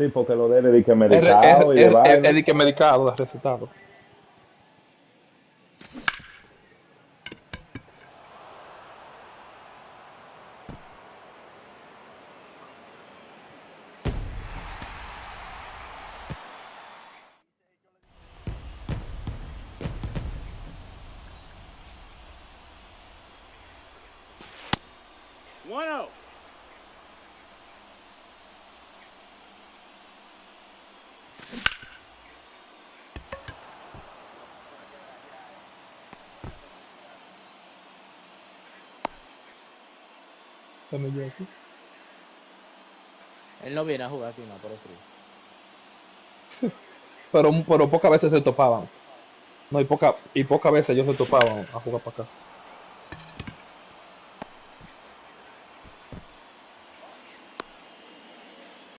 Sí, porque lo de que Es medicado y de vaina. que medicado, recetado. One zero. Yo. Él no viene a jugar aquí, no, por frío. Pero, pero pocas veces se topaban. No, y, poca, y pocas veces ellos se topaban a jugar para acá.